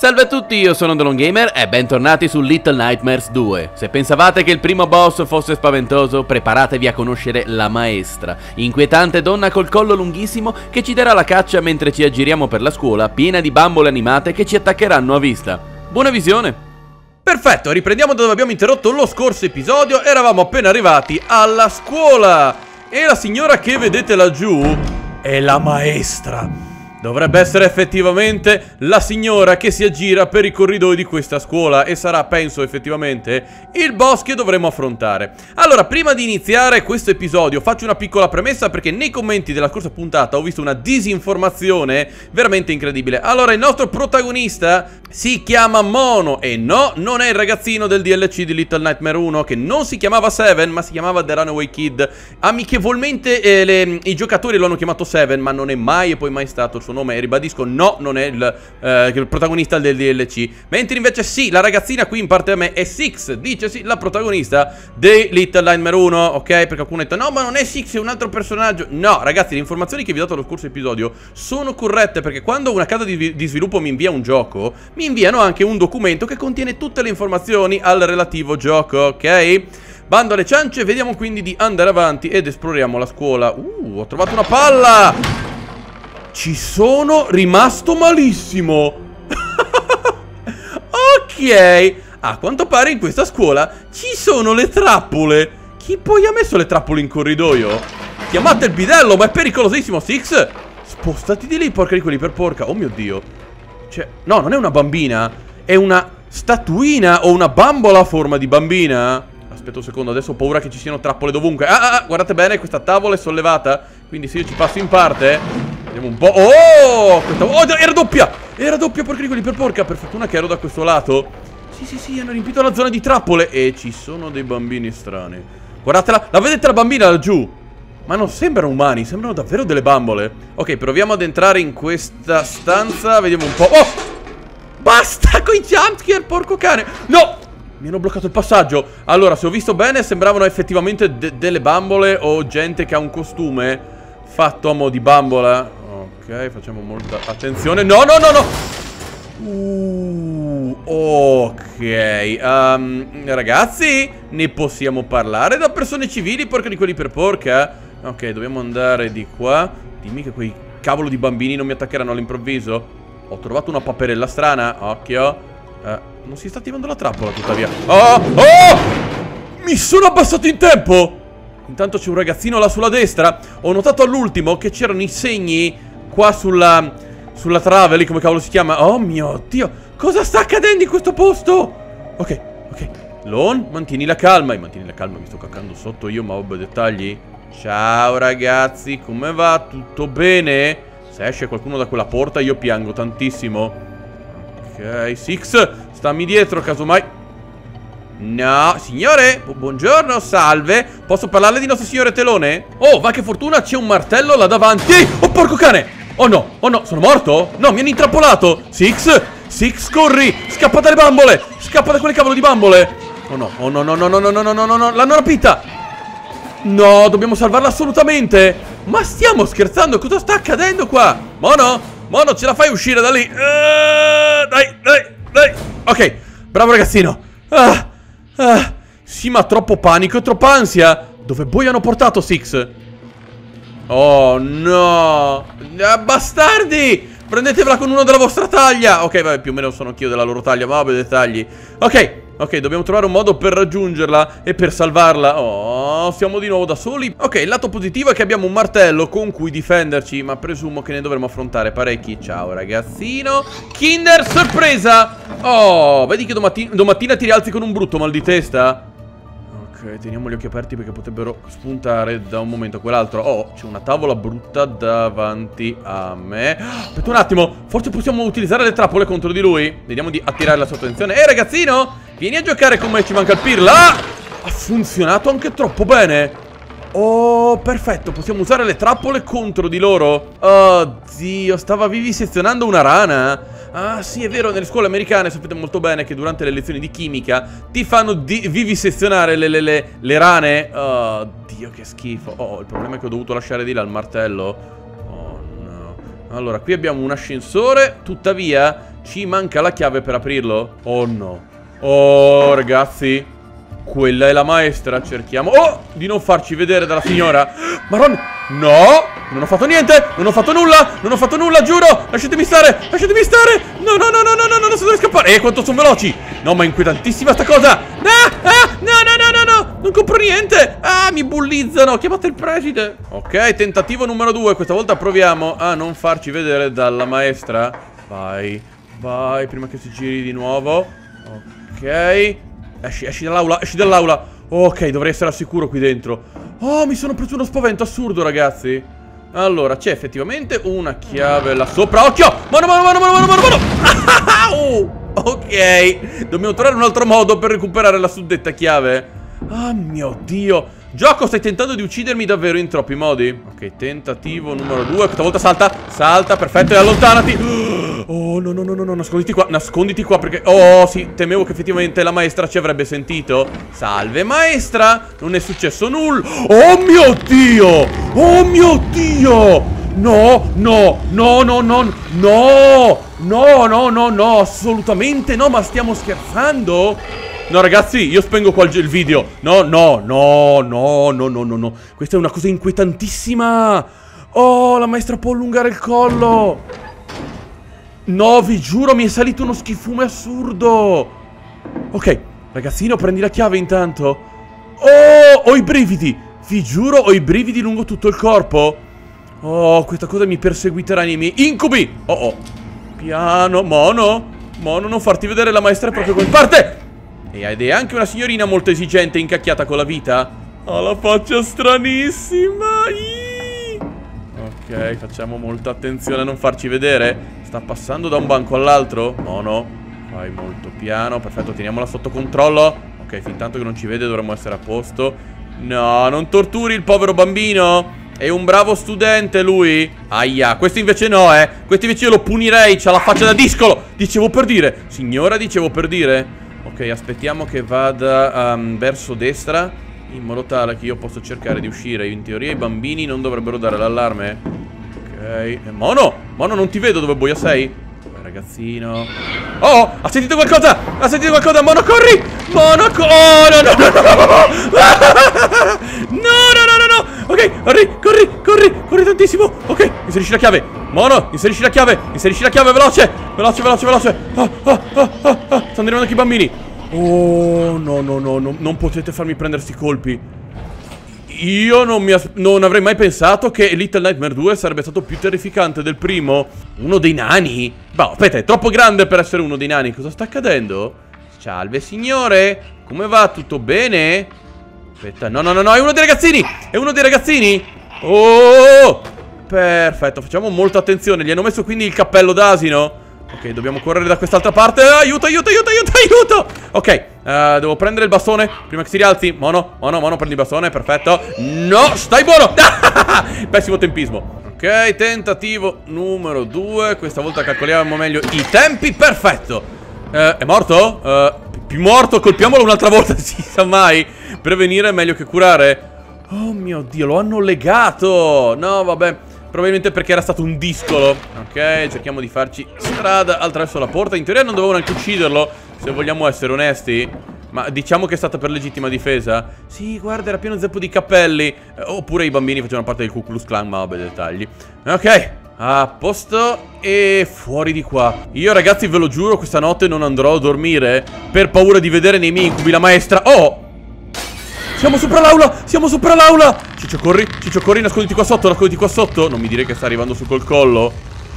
Salve a tutti, io sono Delon Gamer e bentornati su Little Nightmares 2. Se pensavate che il primo boss fosse spaventoso, preparatevi a conoscere la maestra, inquietante donna col collo lunghissimo che ci darà la caccia mentre ci aggiriamo per la scuola, piena di bambole animate che ci attaccheranno a vista. Buona visione! Perfetto, riprendiamo da dove abbiamo interrotto lo scorso episodio, eravamo appena arrivati alla scuola e la signora che vedete laggiù è la maestra. Dovrebbe essere effettivamente la signora che si aggira per i corridoi di questa scuola e sarà, penso, effettivamente il boss che dovremo affrontare. Allora, prima di iniziare questo episodio faccio una piccola premessa perché nei commenti della scorsa puntata ho visto una disinformazione veramente incredibile. Allora, il nostro protagonista si chiama Mono e no, non è il ragazzino del DLC di Little Nightmare 1 che non si chiamava Seven ma si chiamava The Runaway Kid. Amichevolmente eh, le, i giocatori lo hanno chiamato Seven ma non è mai e poi mai stato il suo suo nome e ribadisco no, non è il, eh, il, protagonista del DLC. Mentre invece sì, la ragazzina qui in parte a me è Six, dice sì, la protagonista di Little Nightmare 1, ok? Perché qualcuno ha detto no, ma non è Six, è un altro personaggio. No, ragazzi, le informazioni che vi ho dato allo scorso episodio sono corrette perché quando una casa di, di sviluppo mi invia un gioco, mi inviano anche un documento che contiene tutte le informazioni al relativo gioco, ok? Bando alle ciance, vediamo quindi di andare avanti ed esploriamo la scuola. Uh, ho trovato una palla! Ci sono rimasto malissimo. Ok. A quanto pare in questa scuola ci sono le trappole. Chi poi ha messo le trappole in corridoio? Chiamate il bidello ma è pericolosissimo Six. Spostati di lì porca di quelli per porca. Oh mio dio. Cioè no non è una bambina. È una statuina o una bambola a forma di bambina? Aspetta un secondo adesso ho paura che ci siano trappole dovunque. Ah, ah, ah guardate bene questa tavola è sollevata. Quindi se io ci passo in parte Vediamo un po'. Oh! Questa... Oh, era doppia! Era doppia, porca di per porca. Per fortuna che ero da questo lato. Sì, sì, sì, hanno riempito la zona di trappole. E ci sono dei bambini strani. Guardatela. La vedete la bambina laggiù? Ma non sembrano umani, sembrano davvero delle bambole. Ok, proviamo ad entrare in questa stanza. Vediamo un po'. Oh! Basta con i jumpscare, porco cane! No! Mi hanno bloccato il passaggio. Allora, se ho visto bene, sembravano effettivamente de delle bambole o gente che ha un costume fatto a mo' di bambola. Facciamo molta attenzione. No, no, no, no! Uh, ok. Um, ragazzi, ne possiamo parlare da persone civili, porca di quelli per porca? Ok, dobbiamo andare di qua. Dimmi che quei cavolo di bambini non mi attaccheranno all'improvviso. Ho trovato una paperella strana. Occhio. Uh, non si sta attivando la trappola, tuttavia. Oh! Oh! Mi sono abbassato in tempo! Intanto c'è un ragazzino là sulla destra. Ho notato all'ultimo che c'erano i segni qua sulla, sulla trave, lì come cavolo si chiama. Oh mio Dio, cosa sta accadendo in questo posto? Ok, ok. Lon, mantieni la calma. E mantieni la calma, mi sto caccando sotto io, ma vabbè, dettagli. Ciao ragazzi, come va? Tutto bene? Se esce qualcuno da quella porta io piango tantissimo. Ok, Six, stammi dietro casomai... No, signore, bu buongiorno, salve Posso parlarle di nostro signore telone? Oh, va che fortuna, c'è un martello là davanti Oh, porco cane Oh no, oh no, sono morto? No, mi hanno intrappolato Six, Six, corri Scappa dalle bambole Scappa da quelle cavolo di bambole Oh no, oh no, no, no, no, no, no, no, no, no, no L'hanno rapita No, dobbiamo salvarla assolutamente Ma stiamo scherzando, cosa sta accadendo qua? Mono, Mono, ce la fai uscire da lì uh, Dai, dai, dai Ok, bravo ragazzino Ah Ah, sì, ma troppo panico e troppa ansia. Dove voi hanno portato Six? Oh, no. Ah, bastardi! Prendetevela con uno della vostra taglia. Ok, vabbè, più o meno sono anch'io della loro taglia, ma vabbè, dettagli. Ok, ok, dobbiamo trovare un modo per raggiungerla e per salvarla. Oh, siamo di nuovo da soli. Ok, il lato positivo è che abbiamo un martello con cui difenderci, ma presumo che ne dovremo affrontare parecchi. Ciao, ragazzino. Kinder sorpresa! Oh, vedi che domattina, domattina ti rialzi con un brutto mal di testa? Ok, teniamo gli occhi aperti perché potrebbero spuntare da un momento a quell'altro. Oh, c'è una tavola brutta davanti a me. Aspetta un attimo, forse possiamo utilizzare le trappole contro di lui. Vediamo di attirare la sua attenzione. Ehi, ragazzino, vieni a giocare con me, ci manca il pirla. Ha funzionato anche troppo bene. Oh, perfetto, possiamo usare le trappole contro di loro. Oddio, stava vivisezionando una rana. Ah sì è vero nelle scuole americane sapete molto bene che durante le lezioni di chimica Ti fanno vivisezionare le, le, le, le rane Oh Dio che schifo Oh il problema è che ho dovuto lasciare di là il martello Oh no Allora qui abbiamo un ascensore Tuttavia Ci manca la chiave per aprirlo? Oh no. Oh, ragazzi. Quella è la maestra. Cerchiamo... Oh, di non farci vedere dalla signora. Marron. No. Non ho fatto niente. Non ho fatto nulla. Non ho fatto nulla, giuro. Lasciatemi stare. Lasciatemi stare. No, no, no, no, no, no, no, non so dove scappare. Eh, quanto sono veloci. No, ma è inquietantissima sta cosa. Ah, ah, no, no, no, no, no. Non compro niente. Ah, mi bullizzano. Chiamate il preside. Ok, tentativo numero due. Questa volta proviamo a non farci vedere dalla maestra. Vai. Vai, prima che si giri di nuovo. Ok. Esci, esci dall'aula, esci dall'aula. Ok, dovrei essere al sicuro qui dentro. Oh, mi sono preso uno spavento assurdo, ragazzi. Allora, c'è effettivamente una chiave là sopra. Occhio! Mano, mano, mano, mano, mano, mano, mano. oh, ok. Dobbiamo trovare un altro modo per recuperare la suddetta chiave. Ah, oh, mio Dio. Gioco, stai tentando di uccidermi davvero in troppi modi. Ok, tentativo numero due. Questa volta salta. Salta, perfetto, e allontanati. Oh, no, no, no, no, no, nasconditi qua, nasconditi qua perché... Oh, sì, temevo che effettivamente la maestra ci avrebbe sentito. Salve, maestra. Non è successo nulla. Oh, mio Dio! Oh, mio Dio! No, no, no, no, no, no, no, no, no, no, assolutamente no, ma stiamo scherzando? No ragazzi, io spengo qua il video No, no, no, no, no, no, no, no Questa è una cosa inquietantissima Oh, la maestra può allungare il collo No, vi giuro, mi è salito uno schifume assurdo. Ok, ragazzino, prendi la chiave intanto. Oh, ho i brividi. Vi giuro, ho i brividi lungo tutto il corpo. Oh, questa cosa mi perseguiterà nei miei incubi. Oh, oh. Piano, mono. Mono, non farti vedere la maestra proprio come parte. Ed è anche una signorina molto esigente incacchiata con la vita. Ha la faccia stranissima. Ok, facciamo molta attenzione a non farci vedere. Sta passando da un banco all'altro? No, no. Vai molto piano. Perfetto, teniamola sotto controllo. Ok, fin tanto che non ci vede dovremmo essere a posto. No, non torturi il povero bambino. È un bravo studente lui. Aia, questo invece no, eh. Questo invece io lo punirei. C'ha la faccia da discolo. Dicevo per dire. Signora, dicevo per dire. Ok, aspettiamo che vada um, verso destra In modo tale che io possa cercare di uscire In teoria i bambini non dovrebbero dare l'allarme Ok eh, Mono! Mono non ti vedo dove boia sei? ragazzino Oh! Ha sentito qualcosa! Ha sentito qualcosa! Mono corri! Mono corri! Oh no no no no no No no no no Ok corri corri corri Corri tantissimo Ok inserisci la chiave Mono inserisci la chiave Inserisci la chiave veloce Veloce veloce veloce oh, oh, oh, oh, oh. Stanno arrivando anche i bambini Oh no no no no Non potete farmi prendere sti colpi io non, non, avrei mai pensato che Little Nightmare 2 sarebbe stato più terrificante del primo. Uno dei nani? Boh, aspetta, è troppo grande per essere uno dei nani. Cosa sta accadendo? Salve, signore. Come va? Tutto bene? Aspetta, no, no, no, no, è uno dei ragazzini! È uno dei ragazzini! Oh! Perfetto, facciamo molta attenzione. Gli hanno messo quindi il cappello d'asino. Ok, dobbiamo correre da quest'altra parte. Aiuto, aiuto, aiuto, aiuto, aiuto! Ok, uh, devo prendere il bastone prima che si rialzi. Mono, mono, mono, prendi il bastone, perfetto. No, stai buono! Pessimo tempismo. Ok, tentativo numero due. Questa volta calcoliamo meglio i tempi. Perfetto. Uh, è morto? Uh, più morto, colpiamolo un'altra volta, si sa mai. Prevenire è meglio che curare. Oh mio Dio, lo hanno legato. No, vabbè. Probabilmente perché era stato un discolo. Ok, cerchiamo di farci strada. Attraverso la porta. In teoria non dovevo neanche ucciderlo Se vogliamo essere onesti. Ma diciamo che è stata per legittima difesa? Sì, guarda, era pieno zeppo di cappelli eh, Oppure i bambini facevano parte del Ku Klux Klan Ma vabbè, dettagli. Ok, a posto e fuori di qua. Io ragazzi ve lo giuro questa notte non andrò a dormire Per paura di vedere nei miei incubi la maestra. Oh! Siamo sopra l'aula! Siamo sopra l'aula! Ciccio, corri! Ciccio, corri! Nasconditi qua sotto! Nasconditi qua sotto! Non mi dire che sta arrivando su col collo!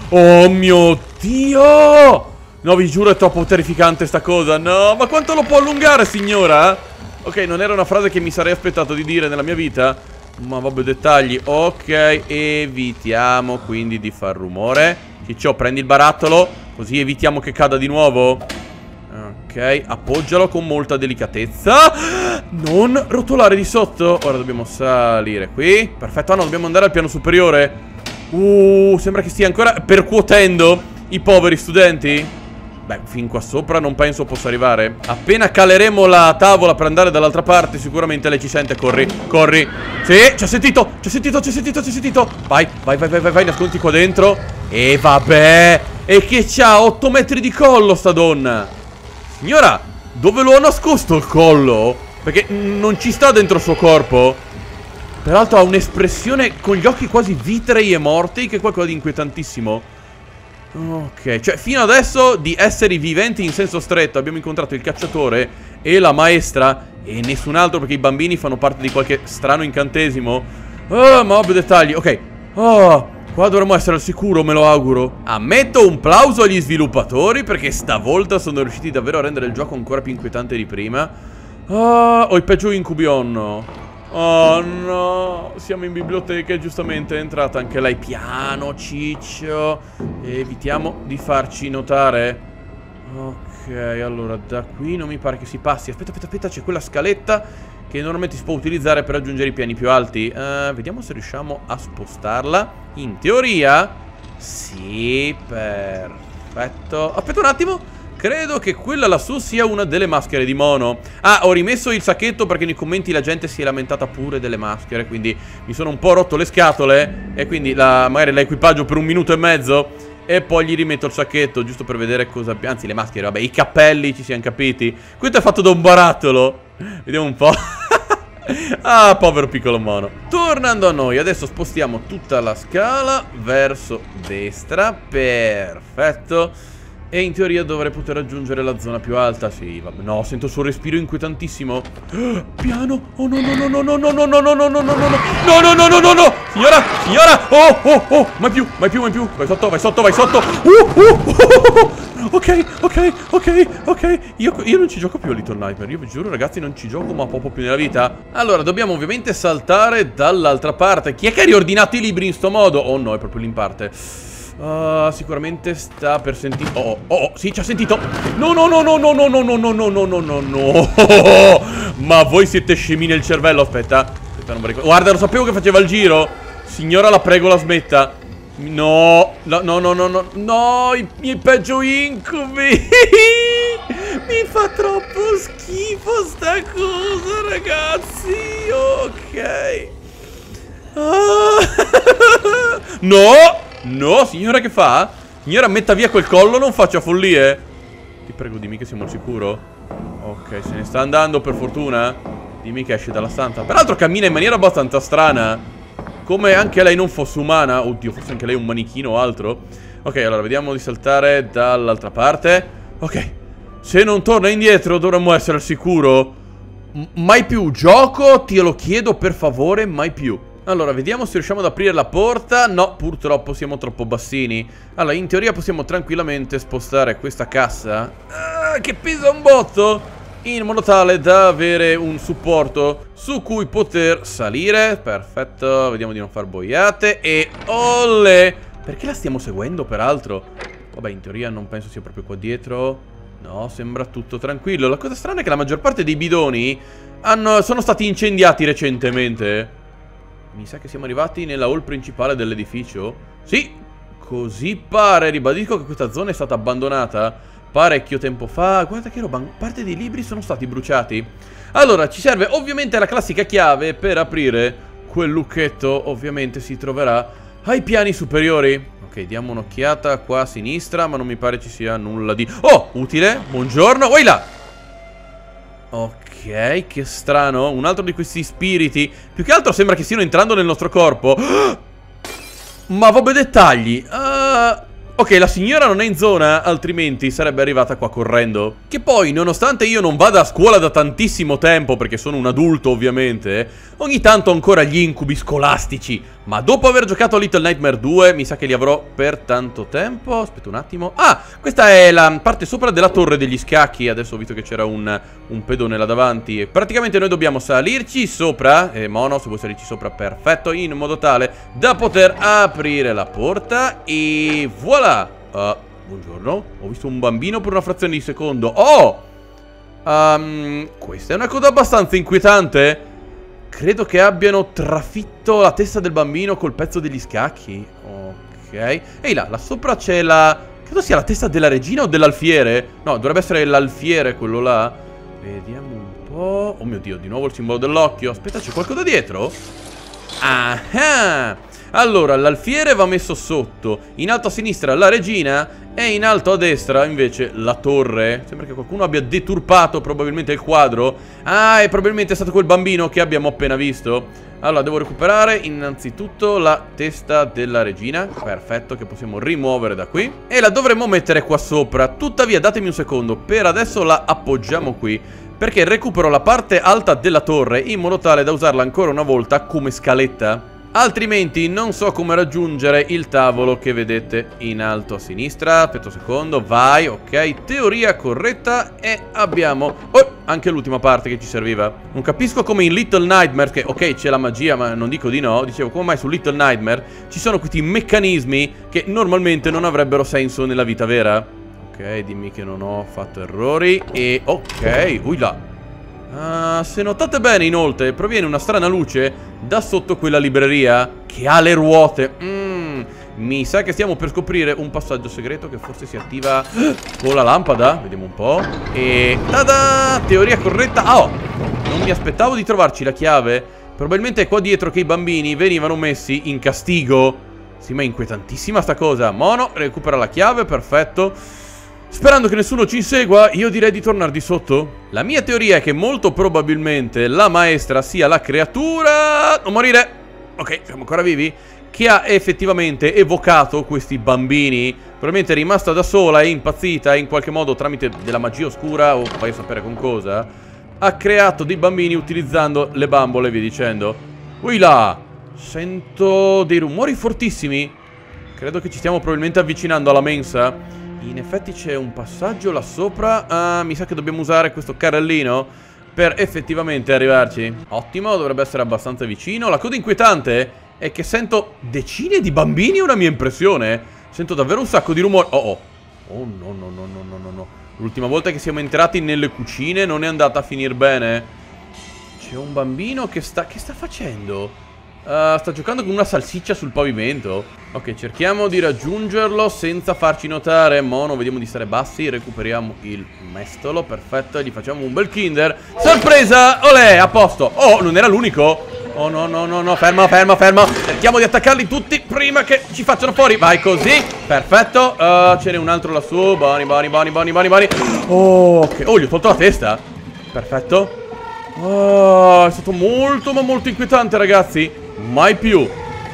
Oh mio Dio! No, vi giuro è troppo terrificante sta cosa! No, ma quanto lo può allungare, signora? Ok, non era una frase che mi sarei aspettato di dire nella mia vita Ma vabbè, dettagli Ok, evitiamo quindi di far rumore Ciccio, prendi il barattolo Così evitiamo che cada di nuovo Ok, appoggialo con molta delicatezza Non rotolare di sotto Ora dobbiamo salire qui Perfetto, ah no, dobbiamo andare al piano superiore Uh, sembra che stia ancora percuotendo I poveri studenti Beh, fin qua sopra non penso possa arrivare. Appena caleremo la tavola per andare dall'altra parte, sicuramente lei ci sente. Corri, corri. Sì, ci ha sentito, ci ha sentito, ci ha sentito, ci ha sentito. Vai, vai, vai, vai, vai, vai, nascondi qua dentro. E vabbè. E che c'ha 8 metri di collo sta donna. Signora, dove lo ha nascosto il collo? Perché non ci sta dentro il suo corpo. Peraltro ha un'espressione con gli occhi quasi vitrei e morti, che è qualcosa di inquietantissimo. Ok, cioè fino adesso di esseri viventi in senso stretto abbiamo incontrato il cacciatore e la maestra e nessun altro perché i bambini fanno parte di qualche strano incantesimo. Oh, ovvio dettagli. Ok. Oh, qua dovremmo essere al sicuro, me lo auguro. Ammetto un plauso agli sviluppatori perché stavolta sono riusciti davvero a rendere il gioco ancora più inquietante di prima. Oh, ho il peggio incubi o no? Oh no, siamo in biblioteca e giustamente è entrata anche lei piano, ciccio. Evitiamo di farci notare. Ok, allora da qui non mi pare che si passi. Aspetta, aspetta, aspetta, c'è quella scaletta che normalmente si può utilizzare per raggiungere i piani più alti. Uh, vediamo se riusciamo a spostarla. In teoria, sì, perfetto. Aspetta un attimo. Credo che quella lassù sia una delle maschere di mono. Ah, ho rimesso il sacchetto perché nei commenti la gente si è lamentata pure delle maschere Quindi mi sono un po' rotto le scatole E quindi la, magari l'equipaggio per un minuto e mezzo E poi gli rimetto il sacchetto Giusto per vedere cosa... Anzi, le maschere, vabbè, i cappelli, ci siamo capiti. Questo è fatto da un barattolo. Vediamo un po' Ah, povero piccolo mono. Tornando a noi, adesso spostiamo tutta la scala Verso destra. Perfetto e in teoria dovrei poter raggiungere la zona più alta Sì, vabbè, no, sento il suo respiro inquietantissimo Piano Oh no, no, no, no, no, no, no, no, no, no, no, no, no No, no, no, no, no, no Signora, signora Oh, oh, oh Mai più, mai più, mai più Vai sotto, vai sotto, vai sotto uh, uh, Ok, ok, ok, ok io, io non ci gioco più a Little Nightmare Io vi giuro ragazzi non ci gioco ma proprio più nella vita Allora dobbiamo ovviamente saltare dall'altra parte Chi è che ha riordinato i libri in sto modo? Oh no, è proprio lì in parte Uh, sicuramente sta per sentire... Oh, oh, oh, sì, ci ha sentito. No, no, no, no, no, no, no, no, no, no, no, no, no, no. Ma voi siete scemi nel cervello. Aspetta. Aspetta, non mi ricordo. Guarda, lo sapevo che faceva il giro. Signora, la prego, la smetta. No, no, no, no, no, no, no, i miei peggio incubi. Mi fa troppo schifo sta cosa, ragazzi. Ok. Ah. No! No, signora che fa? Signora metta via quel collo, non faccia follie. Ti prego dimmi che siamo al sicuro. Ok, se ne sta andando per fortuna. Dimmi che esce dalla stanza. Peraltro cammina in maniera abbastanza strana. Come anche lei non fosse umana Oddio, forse anche lei è un manichino o altro. Ok, allora vediamo di saltare dall'altra parte. Ok Se non torna indietro dovremmo essere al sicuro. M Mai più gioco, te lo chiedo per favore, mai più allora, vediamo se riusciamo ad aprire la porta. No, purtroppo siamo troppo bassini. Allora, in teoria possiamo tranquillamente spostare questa cassa. Ah, Che pesa un botto! In modo tale da avere un supporto Su cui poter salire. Perfetto, vediamo di non far boiate. E olle! Perché la stiamo seguendo peraltro? Vabbè, in teoria non penso sia proprio qua dietro. No, sembra tutto tranquillo. La cosa strana è che la maggior parte dei bidoni hanno, sono stati incendiati recentemente mi sa che siamo arrivati nella hall principale dell'edificio. Sì, così pare. Ribadisco che questa zona è stata abbandonata parecchio tempo fa. Guarda che roba, parte dei libri sono stati bruciati. Allora, ci serve ovviamente la classica chiave per aprire quel lucchetto. Ovviamente si troverà ai piani superiori. Ok, diamo un'occhiata qua a sinistra, ma non mi pare ci sia nulla di... Oh, utile, buongiorno, là! Ok. Ok, che strano. Un altro di questi spiriti. Più che altro sembra che stiano entrando nel nostro corpo. Ma vabbè dettagli. Uh, Ok, la signora non è in zona, altrimenti sarebbe arrivata qua correndo. Che poi, nonostante io non vada a scuola da tantissimo tempo, perché sono un adulto ovviamente, ogni tanto ancora gli incubi scolastici. Ma dopo aver giocato a Little Nightmare 2, mi sa che li avrò per tanto tempo. Aspetta un attimo. Ah, questa è la parte sopra della torre degli scacchi. Adesso ho visto che c'era un, un pedone là davanti. Praticamente noi dobbiamo salirci sopra. E Mono, se vuoi salirci sopra, perfetto. In modo tale da poter aprire la porta. E. Voilà uh, Buongiorno Ho visto un bambino per una frazione di secondo Oh um, Questa è una cosa abbastanza inquietante Credo che abbiano trafitto la testa del bambino col pezzo degli scacchi Ok Ehi là, là sopra c'è la... Credo sia la testa della regina o dell'alfiere. No, dovrebbe essere l'alfiere quello là. Vediamo un po'. Oh mio Dio, di nuovo il simbolo dell'occhio. Aspetta, c'è qualcosa dietro? Ah! Allora, l'alfiere va messo sotto. In alto a sinistra la regina e in alto a destra invece la torre. Sembra che qualcuno abbia deturpato probabilmente il quadro. Ah, e probabilmente è stato quel bambino che abbiamo appena visto. Allora, devo recuperare innanzitutto la testa della regina. Perfetto, che possiamo rimuovere da qui. E la dovremmo mettere qua sopra. Tuttavia, datemi un secondo. Per adesso la appoggiamo qui Perché recupero la parte alta della torre In modo tale da usarla ancora una volta come scaletta Altrimenti non so come raggiungere il tavolo che vedete in alto a sinistra. Aspetta un secondo, vai, ok. Teoria corretta e abbiamo... Oh, anche l'ultima parte che ci serviva. Non capisco come in Little Nightmare Che ok c'è la magia ma non dico di no. Dicevo come mai su Little Nightmare Ci sono questi meccanismi che normalmente non avrebbero senso nella vita vera? Ok, dimmi che non ho fatto errori E ok, ui là Uh, se notate bene inoltre proviene una strana luce da sotto quella libreria che ha le ruote mm, Mi sa che stiamo per scoprire un passaggio segreto che forse si attiva con la lampada Vediamo un po' E tada! Teoria corretta Ah, oh! Non mi aspettavo di trovarci la chiave Probabilmente è qua dietro che i bambini venivano messi in castigo Sì ma è inquietantissima sta cosa Mono recupera la chiave, perfetto Sperando che nessuno ci insegua, io direi di tornare di sotto. La mia teoria è che molto probabilmente la maestra sia la creatura... Non morire! Ok, siamo ancora vivi? Che ha effettivamente evocato questi bambini. Probabilmente è rimasta da sola e impazzita in qualche modo tramite della magia oscura o vai a sapere con cosa. Ha creato dei bambini utilizzando le bambole via dicendo. Ui là! Sento dei rumori fortissimi. Credo che ci stiamo probabilmente avvicinando alla mensa. In effetti c'è un passaggio là sopra. Ah, Mi sa che dobbiamo usare questo carrellino Per effettivamente arrivarci. Ottimo, dovrebbe essere abbastanza vicino. La cosa inquietante è che sento decine di bambini È una mia impressione. Sento davvero un sacco di rumore Oh oh. Oh no no no no no no L'ultima volta che siamo entrati nelle cucine Non è andata a finire bene. C'è un bambino che sta... Che sta facendo? Uh, sta giocando con una salsiccia sul pavimento Ok, cerchiamo di raggiungerlo senza farci notare. Mono, vediamo di stare bassi. Recuperiamo il mestolo, perfetto. Gli facciamo un bel kinder. Sorpresa! Olè, a posto. Oh, non era l'unico? Oh no, no, no, no, fermo, fermo, fermo Cerchiamo di attaccarli tutti prima che ci facciano fuori. Vai così, perfetto. Uh, Ce n'è un altro lassù. Boni, boni, boni, boni, boni, boni Oh, ok. Oh, gli ho tolto la testa. Perfetto. Oh, è stato molto, ma molto inquietante, ragazzi. Mai più.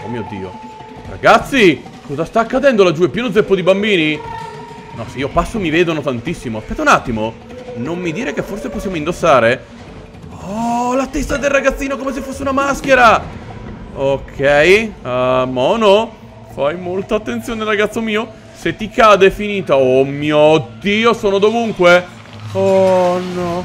Oh mio Dio Ragazzi Cosa sta accadendo laggiù? È pieno zeppo di bambini? No, se io passo mi vedono tantissimo. Aspetta un attimo. Non mi dire che forse possiamo indossare. Oh, la testa del ragazzino come se fosse una maschera. Ok uh, Mono Fai molta attenzione ragazzo mio. Se ti cade è finita. Oh mio Dio, sono dovunque. Oh no.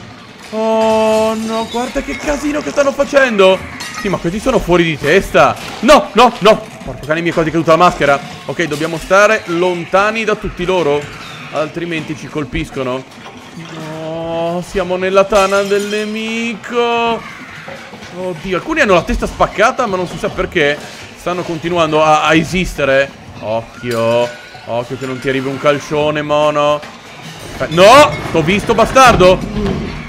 Oh no, guarda che casino che stanno facendo sì, ma questi sono fuori di testa. No, no, no. Porco cane mi è quasi caduta la maschera. Ok, dobbiamo stare lontani da tutti loro? Altrimenti ci colpiscono. No, siamo nella tana del nemico. Oddio, alcuni hanno la testa spaccata Ma non si sa perché. Stanno continuando a, a esistere. Occhio Occhio che non ti arrivi un calcione, mono. No, t'ho visto, bastardo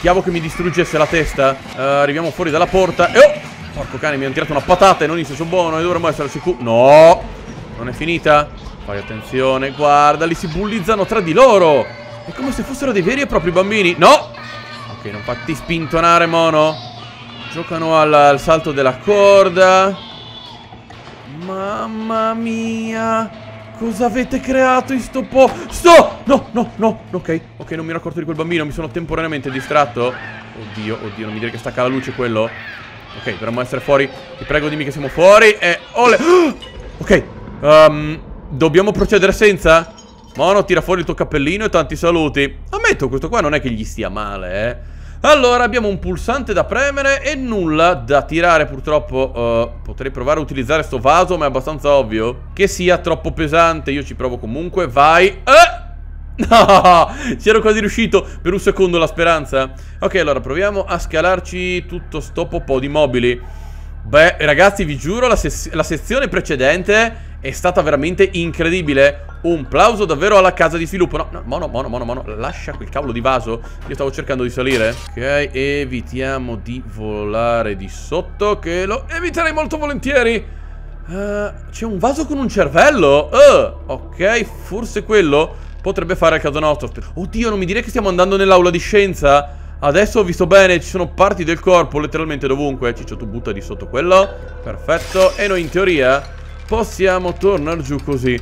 Rischiavo che mi distruggesse la testa. Uh, Arriviamo fuori dalla porta. E oh! Porco cane mi hanno tirato una patata e non in senso buono. E dovremmo essere sicuri No! Non è finita. Fai attenzione Guarda li si bullizzano tra di loro. È come se fossero dei veri e propri bambini. No! Ok non fatti spintonare mono. Giocano al, al salto della corda. Mamma mia Cosa avete creato in sto po'? Sto! No, no, no, ok Ok, non mi ero accorto di quel bambino, mi sono temporaneamente distratto Oddio, oddio, non mi dire che stacca la luce quello Ok, dovremmo essere fuori Ti prego dimmi che siamo fuori e... Ole! Ok, um, dobbiamo procedere senza? Mono, tira fuori il tuo cappellino e tanti saluti Ammetto, questo qua non è che gli stia male, eh allora abbiamo un pulsante da premere e nulla da tirare purtroppo uh, Potrei provare a utilizzare sto vaso ma è abbastanza ovvio Che sia troppo pesante, io ci provo comunque, vai eh! No, c'ero quasi riuscito per un secondo la speranza. Ok, allora proviamo a scalarci tutto sto po' di mobili. Beh, ragazzi, vi giuro, la, la sezione precedente è stata veramente incredibile. Un plauso davvero alla casa di Filippo. No, no, mono, mono, mono, mono. Lascia quel cavolo di vaso. Io stavo cercando di salire. Ok, evitiamo di volare di sotto, che lo eviterei molto volentieri. Uh, C'è un vaso con un cervello? Uh, ok, forse quello potrebbe fare il caso nostro. Oddio, non mi dire che stiamo andando nell'aula di scienza. Adesso ho visto bene, ci sono parti del corpo letteralmente dovunque. Ciccio, tu butta di sotto quello. Perfetto. E noi in teoria possiamo tornare giù così.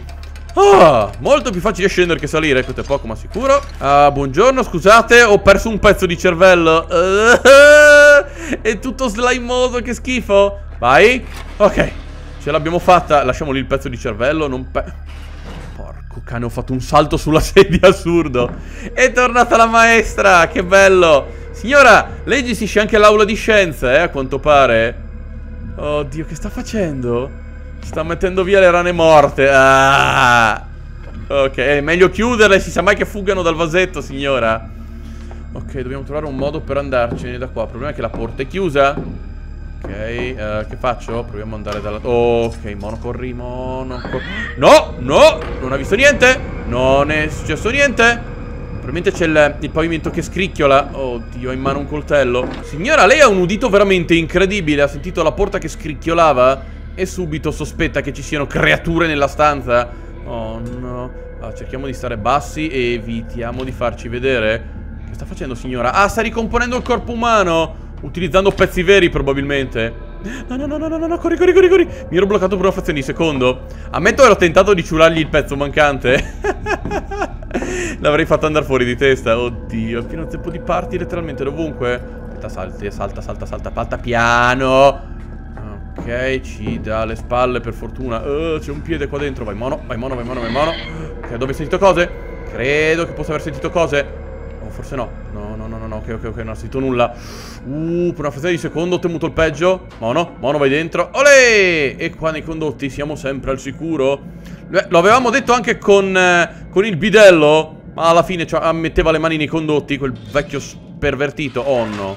Ah, molto più facile scendere che salire, questo è poco ma sicuro. Ah, buongiorno, scusate, ho perso un pezzo di cervello. È tutto slimoso, che schifo. Vai. Ok, ce l'abbiamo fatta. Lasciamo lì il pezzo di cervello, non pe... Porco cane, ho fatto un salto sulla sedia assurdo. È tornata la maestra, che bello. Signora, lei gestisce anche l'aula di scienze, eh, a quanto pare. Oddio, che sta facendo? Sta mettendo via le rane morte. Ah. Ok, è meglio chiuderle. Si sa mai che fuggano dal vasetto, signora. Ok, dobbiamo trovare un modo per andarcene da qua. Il problema è che la porta è chiusa. Ok, uh, che faccio? Proviamo ad andare dalla... Ok, mono corri, mono cor No, no, non ha visto niente Non è successo niente Probabilmente c'è il, il, pavimento che scricchiola Oddio, ha in mano un coltello Signora, lei ha un udito veramente incredibile Ha sentito la porta che scricchiolava e subito sospetta che ci siano creature nella stanza. Oh no. Ah, cerchiamo di stare bassi e evitiamo di farci vedere. Che sta facendo signora? Ah, sta ricomponendo il corpo umano. Utilizzando pezzi veri probabilmente. No, no, no, no, no, no, corri, corri, corri, corri. Mi ero bloccato per una frazione di secondo. Ammetto che ero tentato di ciulargli il pezzo mancante. L'avrei fatto andare fuori di testa. Oddio, pieno tempo di parti letteralmente dovunque. Aspetta, salti, salta, salta, salta, salta piano. Ok, ci dà le spalle per fortuna. Uh, C'è un piede qua dentro. Vai mono, vai mono, vai mono, vai mono. Ok, dove sentito cose? Credo che possa aver sentito cose. Oh, forse no. No, no, no, no, ok, ok, ok Non ha sentito nulla. Uh, per una frazione di secondo ho temuto il peggio. Mono, mono vai dentro. Olè! E qua nei condotti siamo sempre al sicuro. Lo avevamo detto anche con, eh, con il bidello Ma alla fine cioè, metteva le mani nei condotti Quel vecchio pervertito Oh no.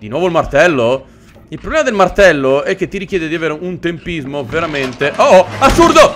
Di nuovo il martello? Il problema del martello è che ti richiede di avere un tempismo veramente... Oh, oh assurdo!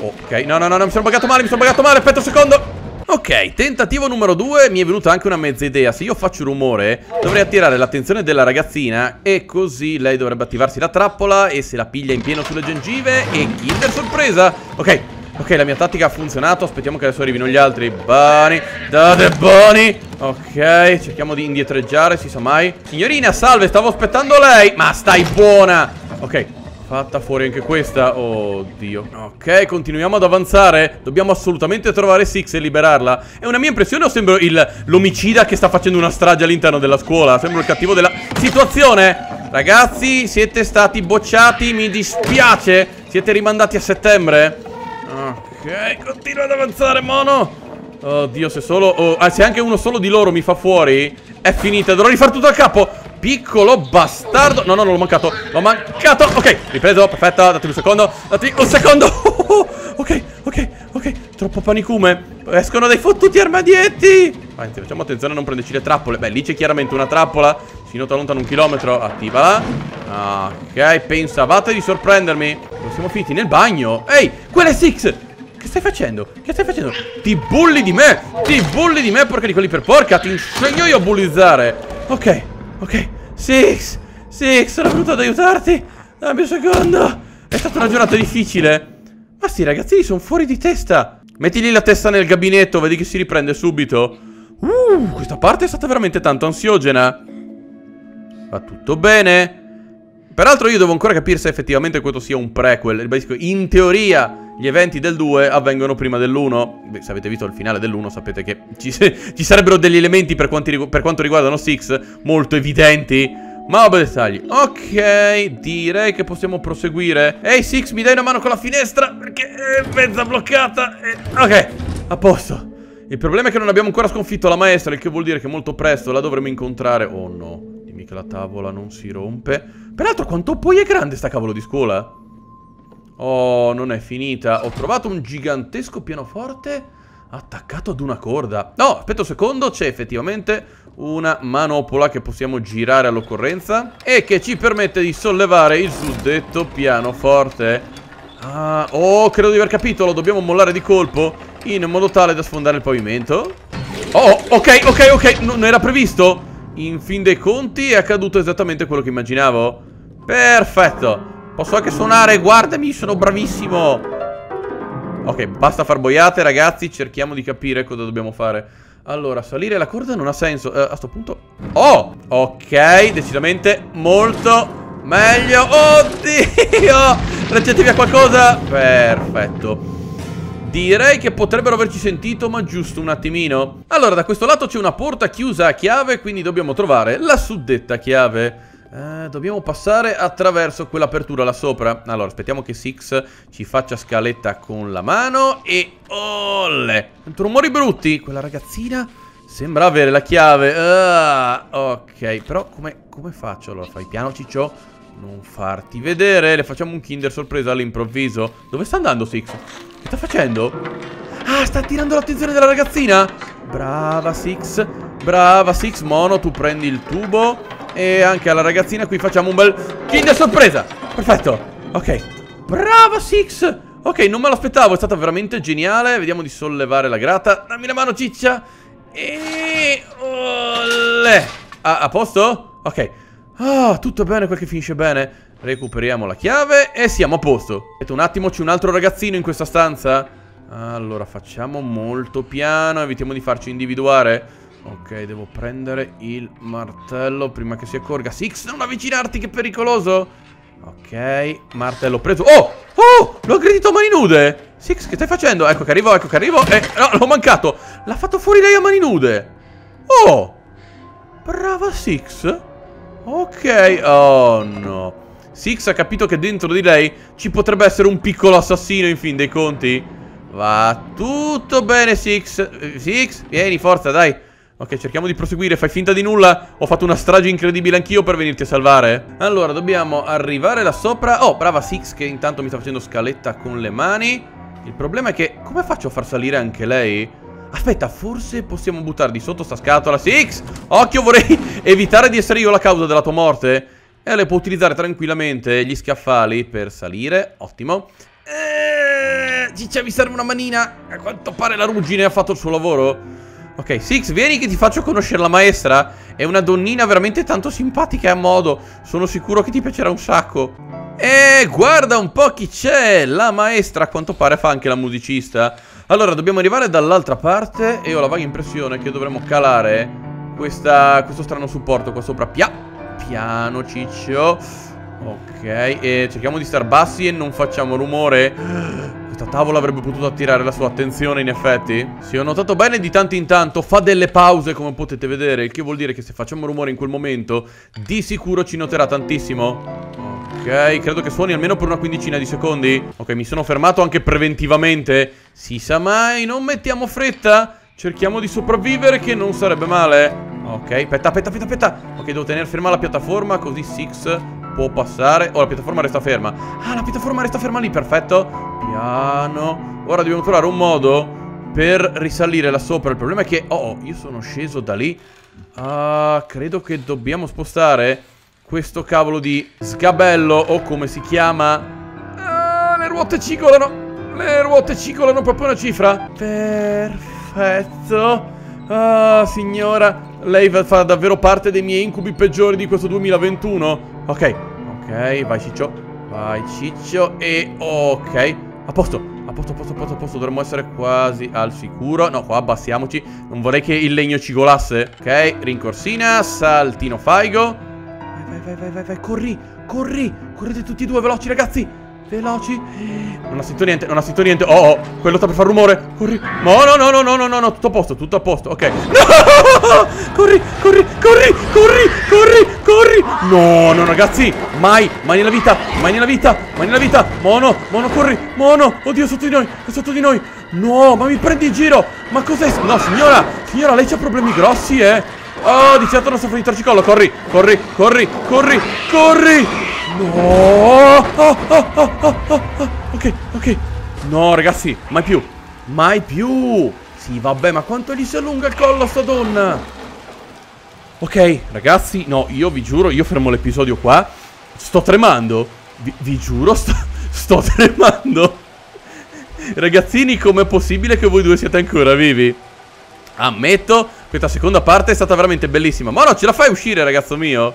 Ok, no, no, no, mi sono buggato male, mi sono buggato male, aspetta un secondo. Ok, tentativo numero due, mi è venuta anche una mezza idea. Se io faccio rumore, dovrei attirare l'attenzione della ragazzina E così lei dovrebbe attivarsi la trappola E se la piglia in pieno sulle gengive E kinder sorpresa. Ok, Ok, la mia tattica ha funzionato. Aspettiamo che adesso arrivino gli altri. Bunny, date bunny. Ok, cerchiamo di indietreggiare, si sa mai. Signorina, salve, stavo aspettando lei. Ma stai buona. Ok, fatta fuori anche questa. Oddio. Ok, continuiamo ad avanzare. Dobbiamo assolutamente trovare Six e liberarla. È una mia impressione o sembro l'omicida che sta facendo una strage all'interno della scuola? Sembro il cattivo della situazione. Ragazzi, siete stati bocciati, mi dispiace. Siete rimandati a settembre? Ok, continua ad avanzare, mono. Oddio, se solo... Oh, ah, se anche uno solo di loro mi fa fuori È finita, dovrò rifare tutto a capo. Piccolo bastardo. No, no, non l'ho mancato. L'ho mancato. Ok, ripreso, perfetto. Datemi un secondo. Datemi un secondo. Ok, ok, ok Troppo panicume Escono dei fottuti armadietti Anzi, facciamo attenzione a non prenderci le trappole Beh, lì c'è chiaramente una trappola Si nota lontano un chilometro Attivala Ok, pensavate di sorprendermi Non siamo finiti nel bagno Ehi, quella è Six che stai facendo? Che stai facendo? Ti bulli di me! Ti bulli di me, porca di quelli per porca! Ti insegno io a bullizzare! Ok, ok. Six! Six, sono venuto ad aiutarti! Dammi un secondo! È stata una giornata difficile! Ma sti ragazzini sono fuori di testa! Mettigli la testa nel gabinetto, vedi che si riprende subito. Uh, questa parte è stata veramente tanto ansiogena. Va tutto bene? Peraltro io devo ancora capire se effettivamente questo sia un prequel. In teoria gli eventi del 2 avvengono prima dell'1. Se avete visto il finale dell'1 sapete che ci, ci sarebbero degli elementi per, quanti, per quanto riguardano Six molto evidenti. Ma vabbè dettagli Ok, direi che possiamo proseguire Ehi Six, mi dai una mano con la finestra? Perché è mezza bloccata e... Ok, a posto Il problema è che non abbiamo ancora sconfitto la maestra Il che vuol dire che molto presto la dovremo incontrare Oh no, dimmi che la tavola non si rompe Peraltro quanto poi è grande sta cavolo di scuola? Oh, non è finita. Ho trovato un gigantesco pianoforte attaccato ad una corda. No, aspetta un secondo, c'è effettivamente una manopola che possiamo girare all'occorrenza e che ci permette di sollevare il suddetto pianoforte. Ah, oh, credo di aver capito, lo dobbiamo mollare di colpo in modo tale da sfondare il pavimento. Oh, ok, ok, ok, non era previsto. In fin dei conti è accaduto esattamente quello che immaginavo. Perfetto. Posso anche suonare, guardami, sono bravissimo. Ok, basta far boiate, ragazzi, cerchiamo di capire cosa dobbiamo fare. Allora, salire la corda non ha senso. Uh, a sto punto... Oh! Ok, decisamente molto Meglio. Oddio! Lanciate via qualcosa. Perfetto. Direi che potrebbero averci sentito ma giusto un attimino. Allora da questo lato c'è una porta chiusa a chiave Quindi dobbiamo trovare la suddetta chiave eh, Dobbiamo passare attraverso quell'apertura là sopra Allora aspettiamo che Six ci faccia scaletta con la mano E olle Sento rumori brutti Quella ragazzina sembra avere la chiave uh, Ok però come, come faccio? Allora fai piano ciccio non farti vedere, le facciamo un kinder sorpresa all'improvviso. Dove sta andando Six? Che sta facendo? Ah, sta attirando l'attenzione della ragazzina. Brava Six, brava Six. Mono, tu prendi il tubo. E anche alla ragazzina qui facciamo un bel kinder sorpresa. Perfetto, ok. Brava Six. Ok, non me l'aspettavo, è stata veramente geniale. Vediamo di sollevare la grata. Dammi la mano, ciccia. E... Olle. Ah, a posto? Ok. Ah, tutto bene quel che finisce bene. Recuperiamo la chiave e siamo a posto. Aspetta un attimo, c'è un altro ragazzino in questa stanza? Allora, facciamo molto piano, evitiamo di farci individuare. Ok, devo prendere il martello prima che si accorga. Six, non avvicinarti, che pericoloso. Ok, martello preso. Oh, oh, l'ho aggredito a mani nude. Six, che stai facendo? Ecco che arrivo, ecco che arrivo. Eh, no, l'ho mancato. L'ha fatto fuori lei a mani nude. Oh, brava Six. Ok, oh no. Six ha capito che dentro di lei ci potrebbe essere un piccolo assassino in fin dei conti. Va tutto bene, Six. Eh, Six, vieni, forza, dai. Ok, cerchiamo di proseguire, fai finta di nulla. Ho fatto una strage incredibile anch'io per venirti a salvare. Allora, dobbiamo arrivare là sopra. Oh, brava Six che intanto mi sta facendo scaletta con le mani. Il problema è che, come faccio a far salire anche lei? Aspetta, forse possiamo buttare di sotto sta scatola. Six! Occhio, vorrei evitare di essere io la causa della tua morte. E lei può utilizzare tranquillamente gli scaffali per salire. Ottimo. Eh, Ciccia, mi serve una manina. A quanto pare la ruggine ha fatto il suo lavoro Ok, Six, vieni che ti faccio conoscere la maestra È una donnina veramente tanto simpatica e a modo Sono sicuro che ti piacerà un sacco E guarda un po' chi c'è La maestra, a quanto pare fa anche la musicista allora, dobbiamo arrivare dall'altra parte e ho la vaga impressione che dovremmo calare questa, questo strano supporto qua sopra. Pia, piano, ciccio. Ok, e cerchiamo di star bassi e non facciamo rumore. Questa tavola avrebbe potuto attirare la sua attenzione, in effetti. Sì, ho notato bene di tanto in tanto, fa delle pause, come potete vedere, il che vuol dire che se facciamo rumore in quel momento, di sicuro ci noterà tantissimo. Ok, credo che suoni almeno per una quindicina di secondi. Ok, mi sono fermato anche preventivamente. Si sa mai, non mettiamo fretta? Cerchiamo di sopravvivere che non sarebbe male. Ok, aspetta, aspetta, aspetta, aspetta. Ok, devo tenere ferma la piattaforma Così Six può passare Oh, la piattaforma resta ferma Ah, la piattaforma resta ferma lì, perfetto Piano Ora dobbiamo trovare un modo per risalire là sopra Il problema è che, oh, oh io sono sceso da lì Ah, credo che dobbiamo spostare questo cavolo di sgabello o come si chiama. Ah, le ruote cigolano. Le ruote cigolano proprio una cifra. Perfetto. Ah, signora, lei fa davvero parte dei miei incubi peggiori di questo 2021. Ok, ok, vai Ciccio. Vai Ciccio e ok. A posto. A posto, a posto, a posto, a posto, dovremmo essere quasi al sicuro. No, qua abbassiamoci. Non vorrei che il legno cigolasse. Ok, rincorsina, saltino faigo. Vai, vai, vai, vai, corri, corri, correte tutti e due, veloci ragazzi, veloci. Non ha sentito niente, non ha sentito niente. Oh, oh, quello sta per far rumore, corri. No, no, no, no, no, no, no, no, tutto a posto, tutto a posto, ok. No, corri, corri, corri, corri, corri, corri. No, no, ragazzi, mai, mai nella vita, mai nella vita, mai nella vita. Mono, mono, corri, mono, oddio, sotto di noi, è sotto di noi. No, ma mi prendi in giro, ma cos'è? No, signora, signora, lei c'ha problemi grossi, eh. Oh, di certo non sta finito il cicollo. Corri, corri, corri, corri, corri. No. Oh, oh, oh, oh, oh, oh. Ok, ok. No, ragazzi, mai più. Mai più. Sì, vabbè, ma quanto gli si allunga il collo a sta donna? Ok, ragazzi, no, io vi giuro, io fermo l'episodio qua. Sto tremando. Vi, vi giuro, sto, Sto tremando. Ragazzini, com'è possibile che voi due siate ancora vivi? Ammetto, questa seconda parte è stata veramente bellissima. Ma no, ce la fai uscire, ragazzo mio?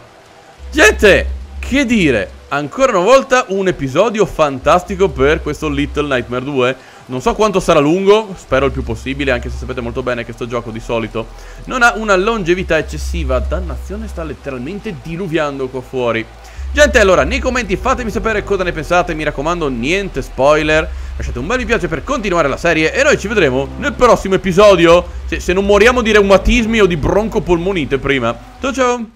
Gente, che dire? Ancora una volta un episodio fantastico per questo Little Nightmare 2 Non so quanto sarà lungo, spero il più possibile Anche se sapete molto bene che sto gioco di solito Non ha una longevità eccessiva. Dannazione sta letteralmente diluviando qua fuori. Gente allora nei commenti fatemi sapere cosa ne pensate Mi raccomando niente spoiler. Lasciate un bel mi piace per continuare la serie E noi ci vedremo nel prossimo episodio. Se, se non moriamo di reumatismi o di broncopolmonite prima. Ciao ciao